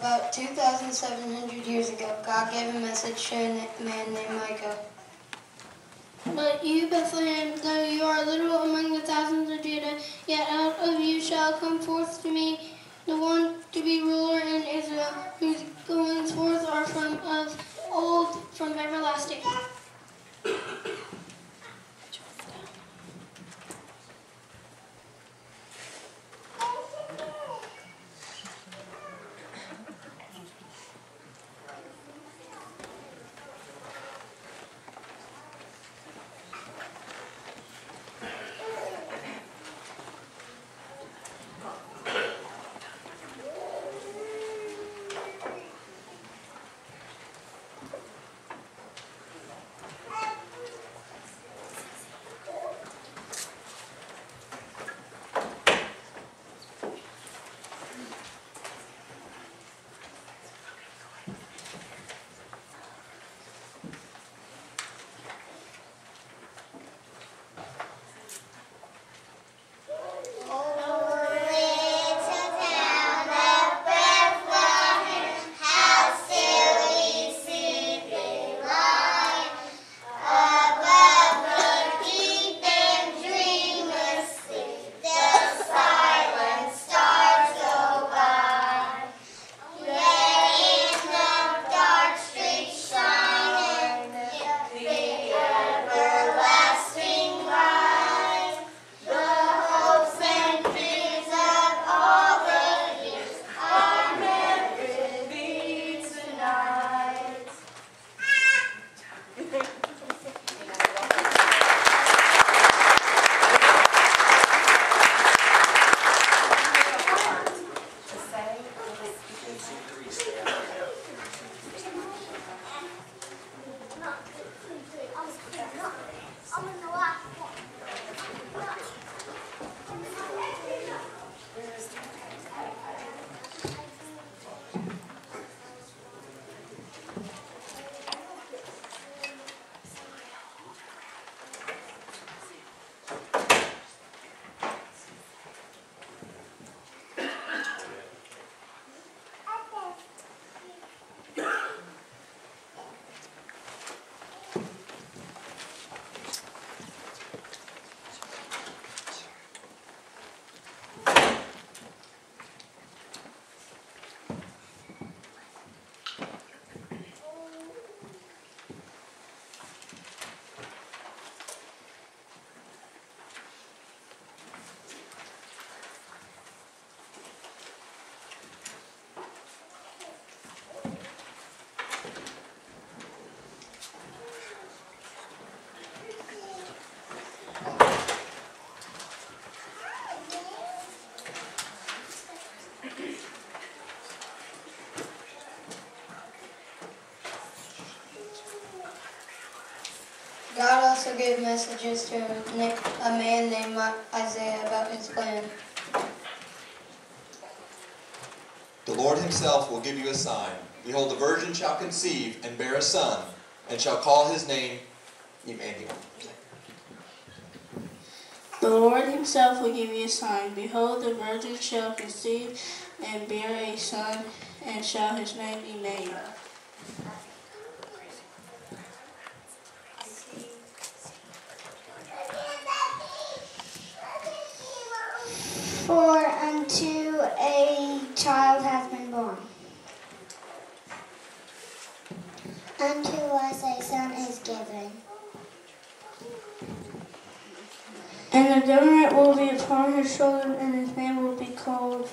2,700 years ago, God gave a message to a man named Micah. But you, Bethlehem, though you are little among the thousands of Judah, yet out of you shall come forth to me the one to be ruler in Israel, whose goings forth are from of old, from everlasting. God also gave messages to a man named Isaiah about his plan. The Lord himself will give you a sign. Behold, the virgin shall conceive and bear a son, and shall call his name Emmanuel. The Lord himself will give you a sign. Behold, the virgin shall conceive and bear a son, and shall his name Emmanuel. For unto a child has been born. Unto us a son is given. And the government will be upon his shoulder, and his name will be called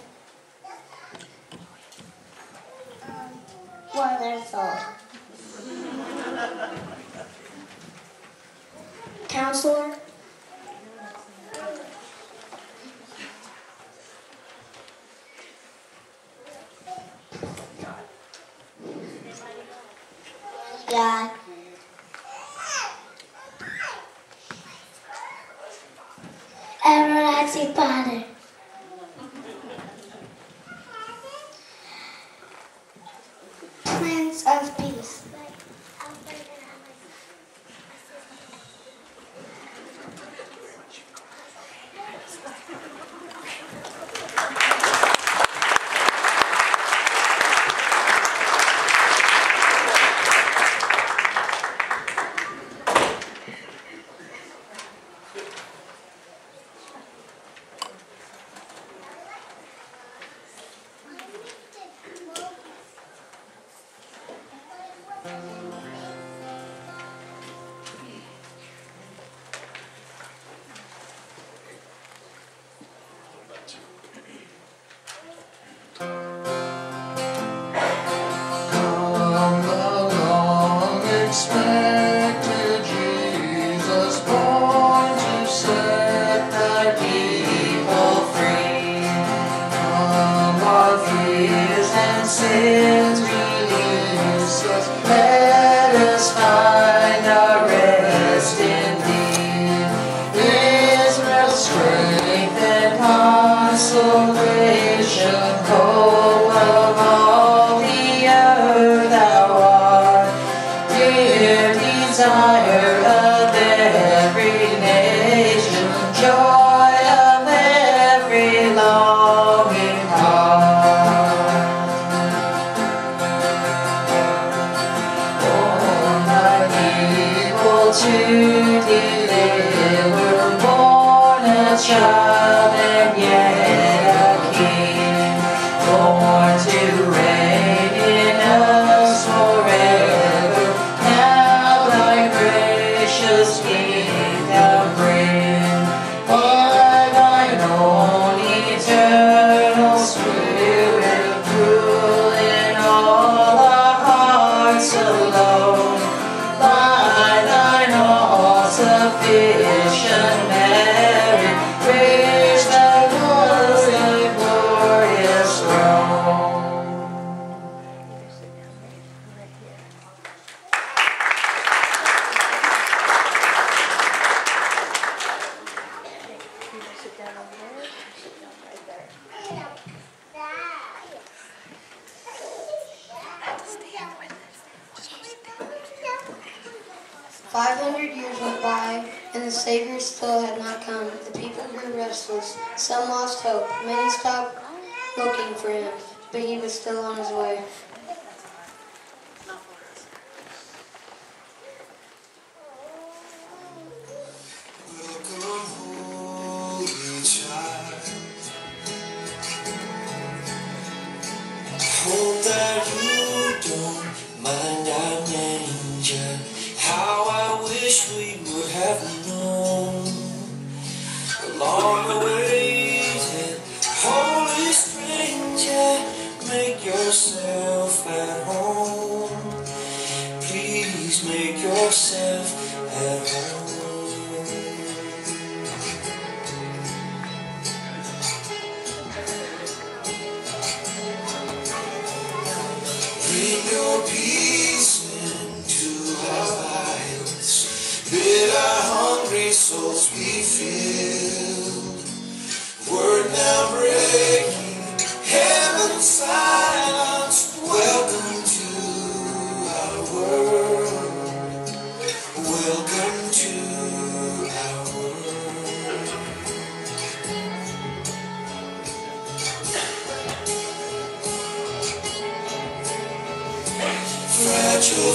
um, Wonderful. Counselor.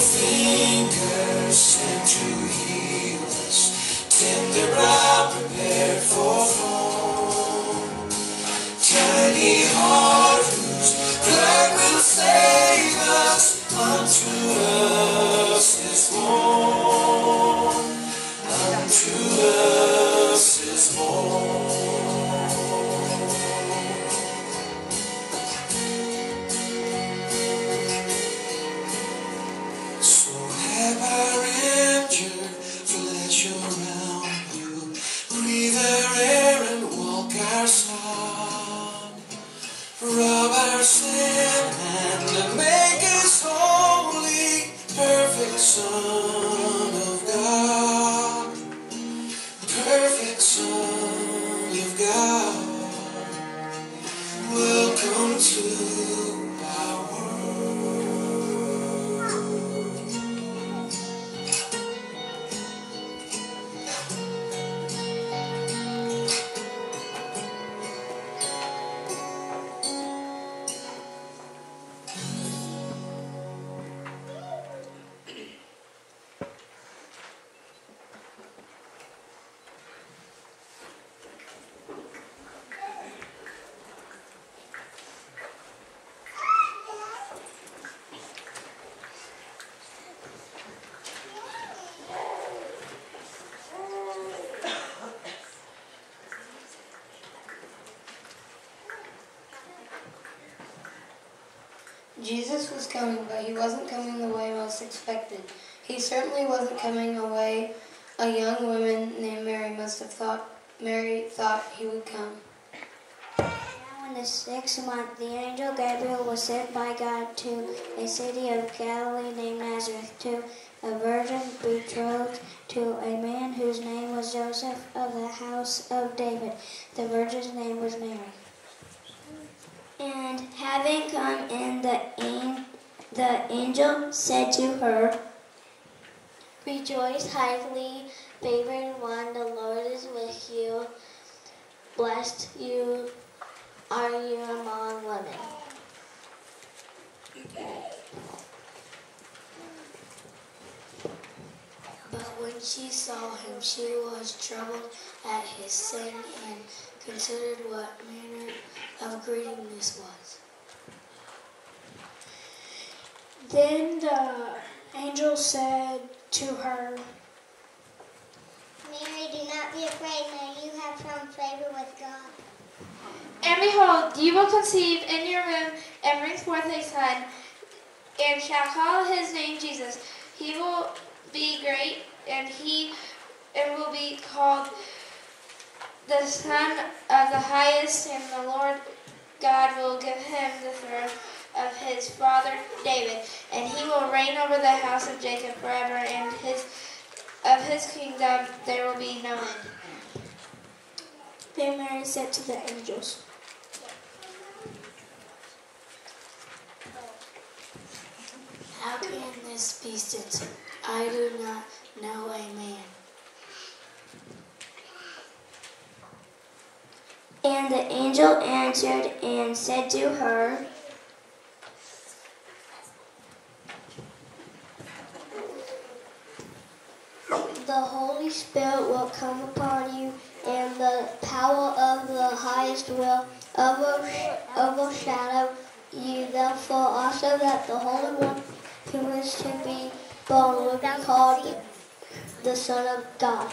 Fragile Welcome to Jesus was coming, but he wasn't coming the way most expected. He certainly wasn't coming a way a young woman named Mary must have thought Mary thought he would come. Now in the sixth month, the angel Gabriel was sent by God to a city of Galilee named Nazareth to a virgin betrothed to a man whose name was Joseph of the house of David. The virgin's name was Mary. And having come in, the, an- the angel said to her, Rejoice, highly favored one, the Lord is with you. Blessed you are you among women. But when she saw him, she was troubled at his saying and considered what manner of greeting this was. Then the angel said to her, Mary, do not be afraid, now you have found favor with God. And behold, you will conceive in your womb and bring forth a son, and shall call his name Jesus. He will be great, and he and will be called the Son of the Highest, and the Lord God will give him the throne of his father David, and he will reign over the house of Jacob forever, and his of his kingdom there will be no end. Then Mary said to the angels, How can this be since I do not know a man? And the angel answered and said to her, The Holy Spirit will come upon you, and the power of the highest will overshadow you. Therefore, also that the Holy One who is to be born will be called the Son of God.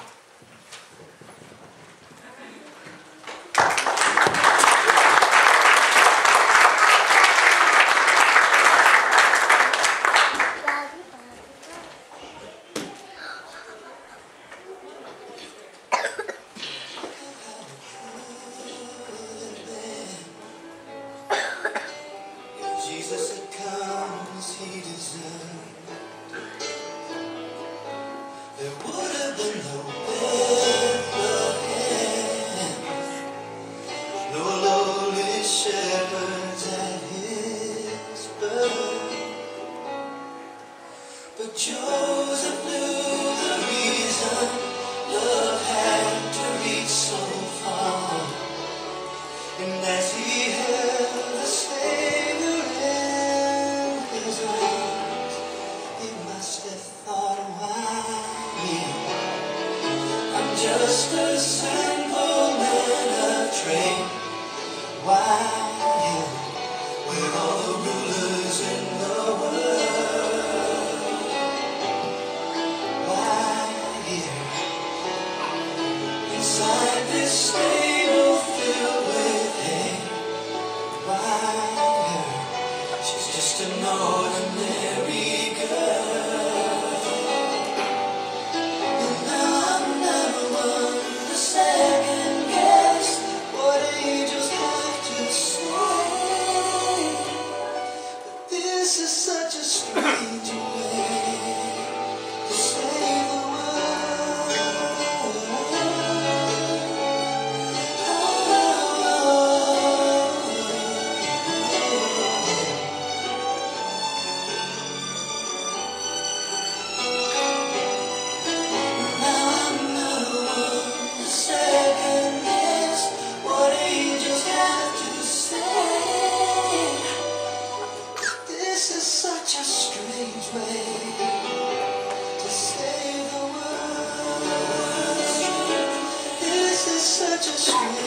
Such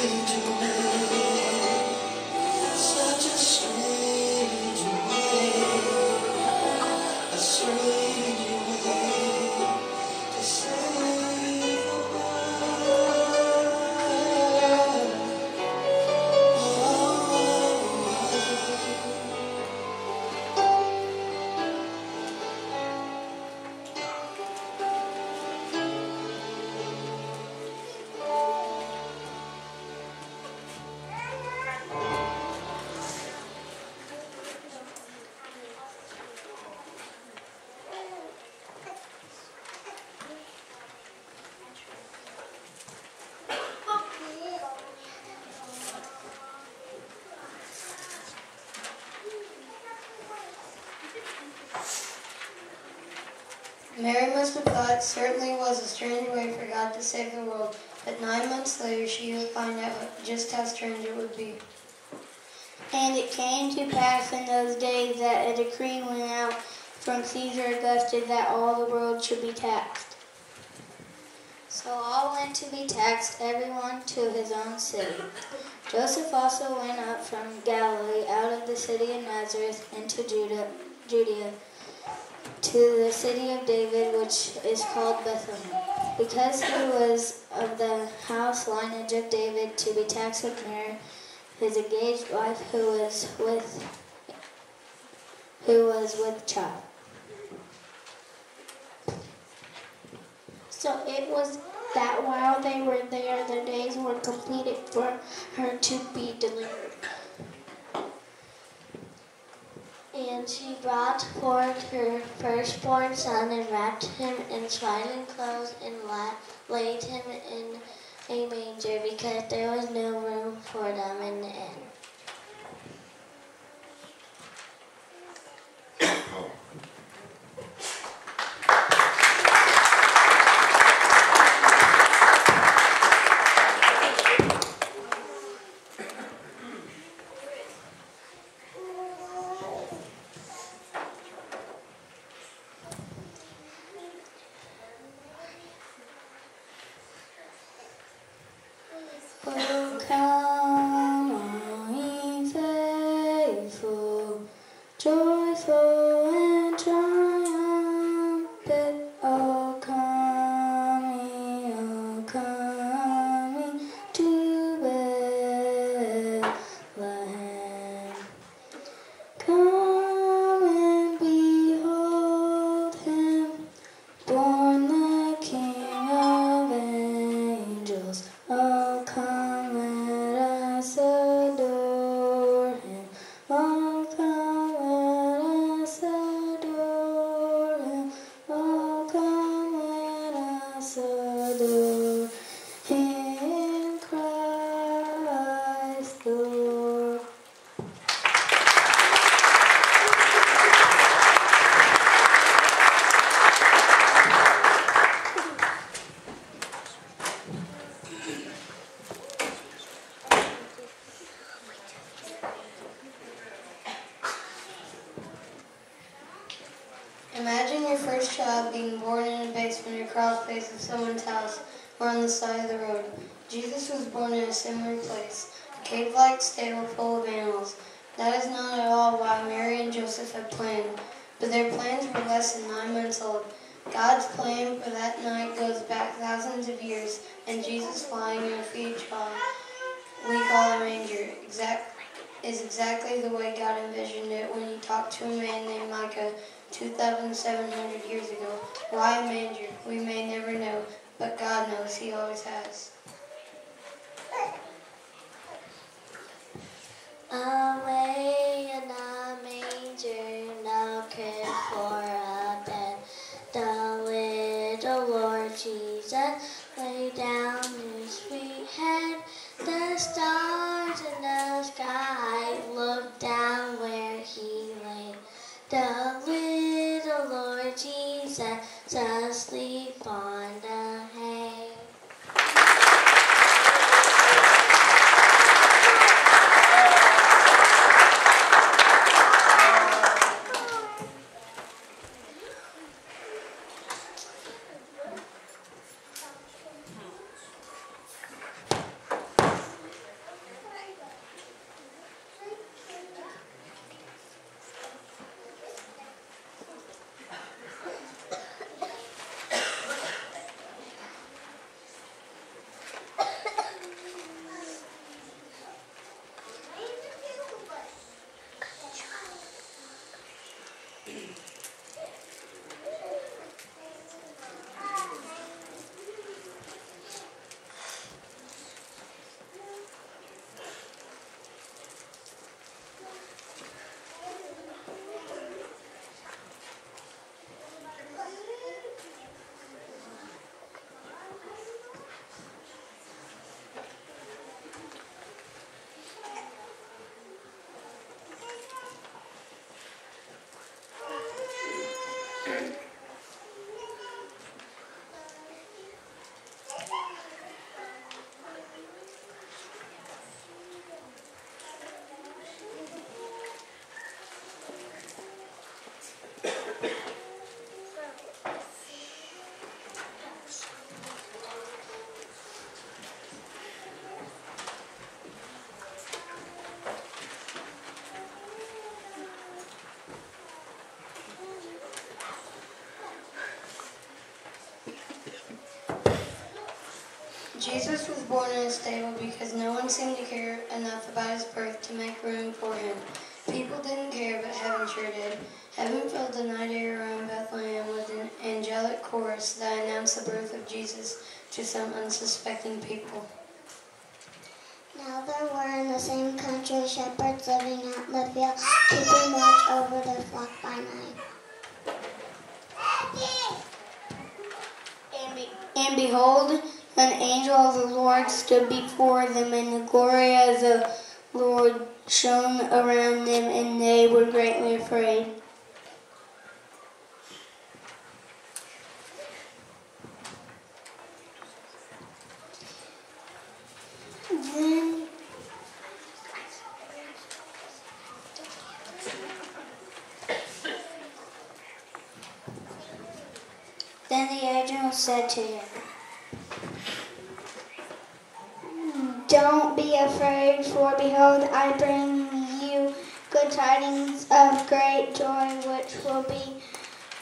it certainly was a strange way for God to save the world, but nine months later she would find out just how strange it would be. And it came to pass in those days that a decree went out from Caesar Augustus that all the world should be taxed. So all went to be taxed, everyone to his own city. Joseph also went up from Galilee out of the city of Nazareth into Judah, Judea to the city of David, which is called Bethlehem, because he was of the house lineage of David to be taxed with Mary, his engaged wife, who was with who was with child. So it was that while they were there, the days were completed for her to be delivered. And she brought forth her firstborn son and wrapped him in swaddling clothes and la- laid him in a manger because there was no room for them in the Jesus was born in a stable because no one seemed to care enough about his birth to make room for him. People didn't care, but heaven sure did. Heaven filled the night air around Bethlehem with an angelic chorus that announced the birth of Jesus to some unsuspecting people. Now there were in the same country shepherds living out in the field, keeping watch over their flock by night. And, be, and behold, an angel of the Lord stood before them, and the glory of the Lord shone around them, and they were greatly afraid. Then the angel said to him, Don't be afraid, for behold, I bring you good tidings of great joy, which will be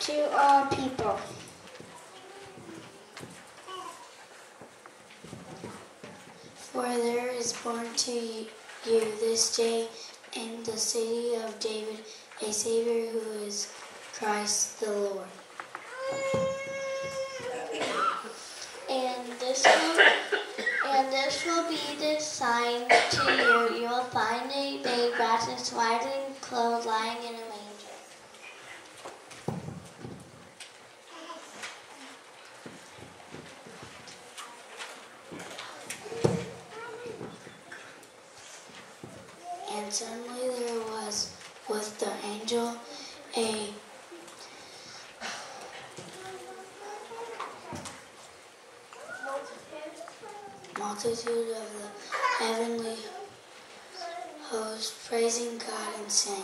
to all people. For there is born to you this day in the city of David a Savior who is Christ the Lord. And this will, and this will be the sign to you. You will find a babe wrapped in swaddling clothes lying in a manger. And suddenly there was with the angel a multitude of the heavenly host praising God and saying,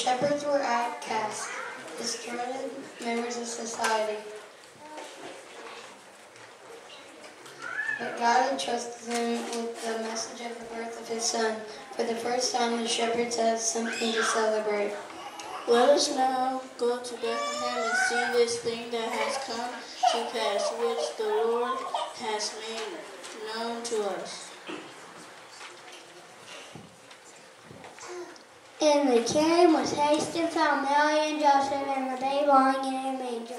shepherds were outcasts, discarded members of society. But God entrusted them with the message of the birth of his son. For the first time, the shepherds had something to celebrate. Let us now go to Bethlehem and see this thing that has come to pass, which the Lord has made known to us. And the king was hasty and found Mary and Joseph and the babe lying in a manger.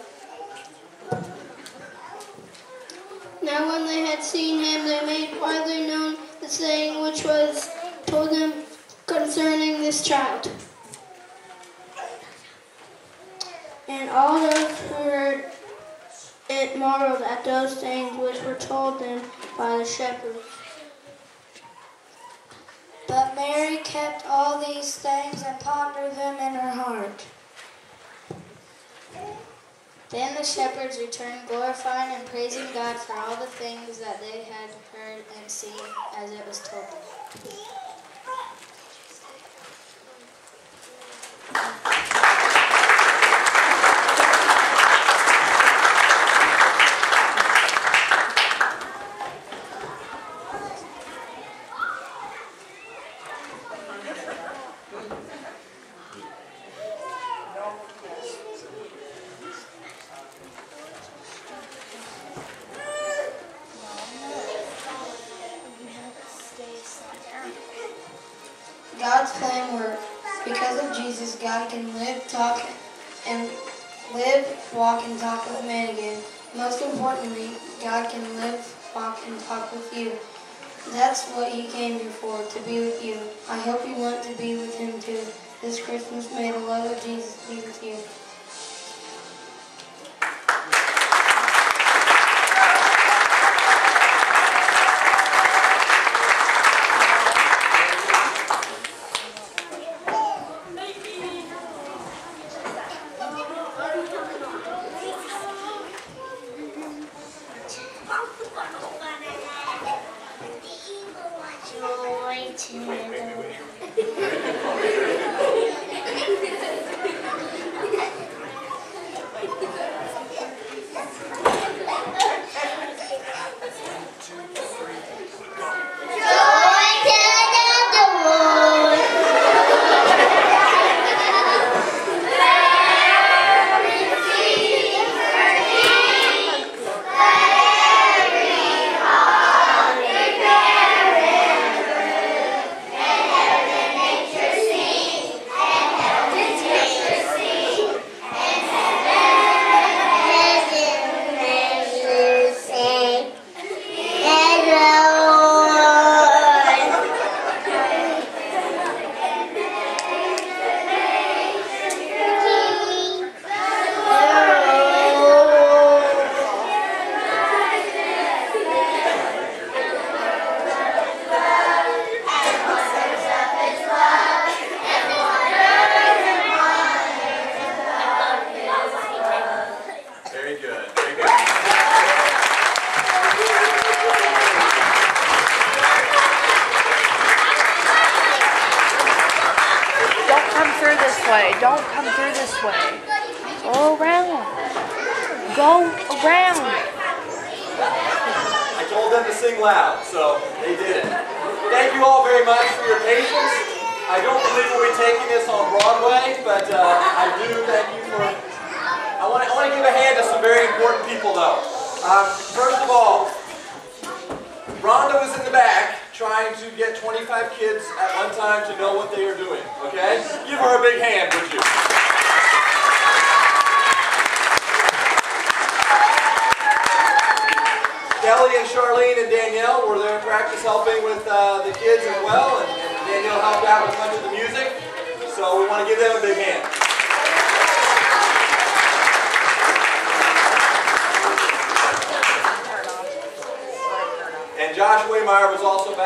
Now when they had seen him, they made widely known the saying which was told them concerning this child. And all those who heard it marveled at those things which were told them by the shepherds. But Mary kept all these things and pondered them in her heart. Then the shepherds returned, glorifying and praising God for all the things that they had heard and seen as it was told them. God can live, talk, and live, walk, and talk with man again. Most importantly, God can live, walk, and talk with you. That's what He came here for, to be with you. I hope you want to be with Him too. This Christmas, may the love of Jesus be with you. Way. Don't come through this way. Go around. Go around. I told them to sing loud, so they did it. Thank you all very much for your patience. I don't believe we'll be taking this on Broadway, but uh, I do thank you for. I want to I want to give a hand to some very important people, though. Um, first of all, Rhonda was in the back trying to get 25 kids at one time to know what they are doing. Okay, give her a big hand, would you? Kelly and Charlene and Danielle were there in practice helping with uh, the kids as well, and, and Danielle helped out with much of the music. So we want to give them a big hand. And Josh Waymeyer was also back.